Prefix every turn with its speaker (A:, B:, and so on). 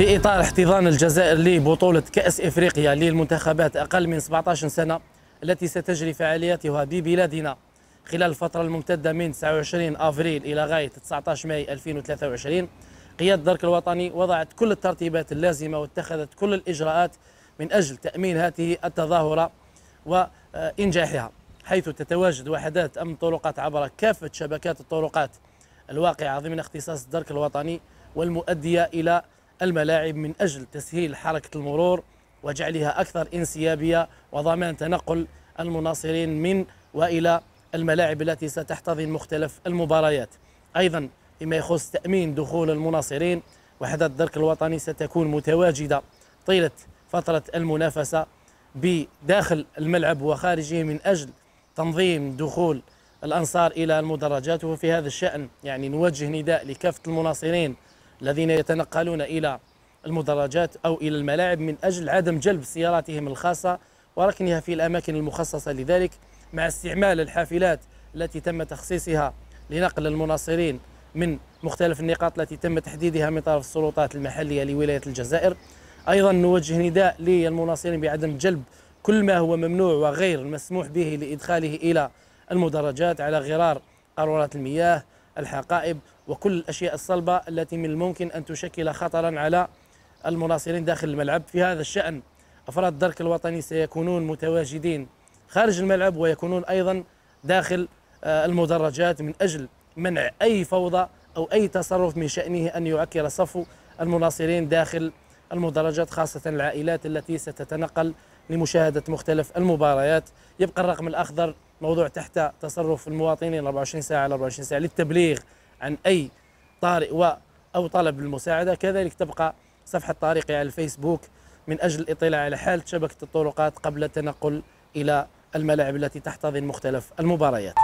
A: في إطار احتضان الجزائر لبطولة كأس إفريقيا للمنتخبات أقل من 17 سنة التي ستجري فعالياتها ببلادنا خلال الفترة الممتدة من 29 أفريل إلى غاية 19 ماي 2023 قيادة الدرك الوطني وضعت كل الترتيبات اللازمة واتخذت كل الإجراءات من أجل تأمين هذه التظاهرة وإنجاحها حيث تتواجد وحدات أمن الطرقات عبر كافة شبكات الطرقات الواقعة ضمن اختصاص الدرك الوطني والمؤدية إلى الملاعب من أجل تسهيل حركة المرور وجعلها أكثر انسيابية وضمان تنقل المناصرين من وإلى الملاعب التي ستحتضن مختلف المباريات. أيضا فيما يخص تأمين دخول المناصرين وحدات الدرك الوطني ستكون متواجدة طيلة فترة المنافسة بداخل الملعب وخارجه من أجل تنظيم دخول الأنصار إلى المدرجات. وفي هذا الشأن يعني نوجه نداء لكافة المناصرين الذين يتنقلون إلى المدرجات أو إلى الملاعب من أجل عدم جلب سياراتهم الخاصة وركنها في الأماكن المخصصة لذلك مع استعمال الحافلات التي تم تخصيصها لنقل المناصرين من مختلف النقاط التي تم تحديدها من طرف السلطات المحلية لولاية الجزائر. أيضا نوجه نداء للمناصرين بعدم جلب كل ما هو ممنوع وغير مسموح به لإدخاله إلى المدرجات على غرار قارورات المياه الحقائب وكل الأشياء الصلبة التي من الممكن أن تشكل خطرا على المناصرين داخل الملعب. في هذا الشأن أفراد الدرك الوطني سيكونون متواجدين خارج الملعب ويكونون أيضا داخل آه، المدرجات من أجل منع أي فوضى أو أي تصرف من شأنه أن يعكر صف المناصرين داخل المدرجات خاصة العائلات التي ستتنقل لمشاهدة مختلف المباريات. يبقى الرقم الأخضر موضوع تحت تصرف المواطنين 24 ساعة على 24 ساعة للتبليغ عن أي طارئ و أو طلب المساعدة كذلك تبقى صفحة طارقي على الفيسبوك من أجل الاطلاع على حالة شبكة الطرقات قبل التنقل إلى الملاعب التي تحتضن مختلف المباريات.